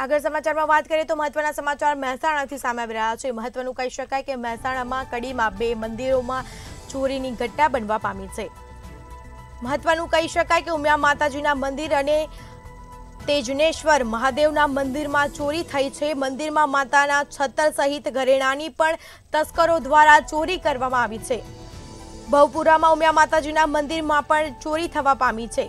આગળ સમાચારમાં વાત કરીએ તો મહત્વના સમાચાર મહેસાણાથી સામે આવી રહ્યા છે. મહત્વનું કહી શકાય કે મહેસાણામાં કડીમાં બે મંદિરોમાં ચોરીની ઘટના બનવા પામી છે. મહત્વનું કહી શકાય કે ઉમિયા માતાજીના મંદિર અને તેજનેશ્વર મહાદેવના મંદિરમાં ચોરી થઈ છે. મંદિરમાં માતાના છત્તર સહિત ઘરેણાની પણ તસ્કરો દ્વારા ચોરી કરવામાં આવી છે. બહુપુરામાં ઉમિયા માતાજીના મંદિરમાં પણ ચોરી થવા પામી છે.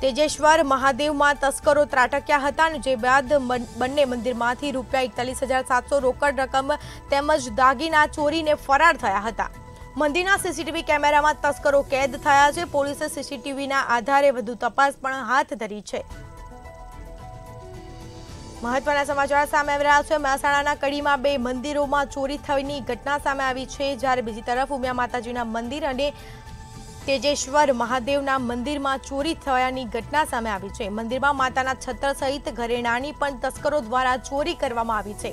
તેજેશ્વર, મહાદેવમાં તસ્કરો ત્રાટક્યા હતા અને જે બાદ બંને મંદિરમાંથી રૂપિયા એકતાલીસ હજાર સાતસો રોકડ રકમ તેમજ દાગીના ચોરીને ફરાર થયા હતા. મંદિરના સીસીટીવી કેમેરામાં તસ્કરો કેદ થયા છે. પોલીસે સીસીટીવીના આધારે વધુ તપાસ પણ હાથ ધરી છે. મહત્વના સમાચાર સામે આવી રહ્યા છે. મહેસાણાના કડીમાં બે મંદિરોમાં ચોરી થવાની ઘટના સામે આવી છે. જ્યારે બીજી તરફ ઉમિયા માતાજીના મંદિર અને તેજેશ્વર મહાદેવના મંદિરમાં ચોરી થયાની ઘટના સામે આવી છે. મંદિરમાં માતાના છત્ર સહિત ઘરેણાની પણ તસ્કરો દ્વારા ચોરી કરવામાં આવી છે.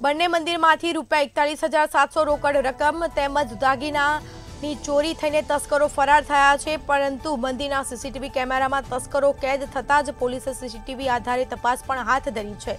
બંને મંદિરમાંથી રૂપિયા એકતાલીસ હજાર સાતસો રોકડ રકમ તેમજ દાગીનાની ચોરી થઈને તસ્કરો ફરાર થયા છે. પરંતુ મંદિરના સીસીટીવી કેમેરામાં તસ્કરો કેદ થતાં જ પોલીસે સીસીટીવી આધારે તપાસ પણ હાથ ધરી છે.